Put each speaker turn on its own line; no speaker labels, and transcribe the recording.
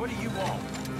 What do you want?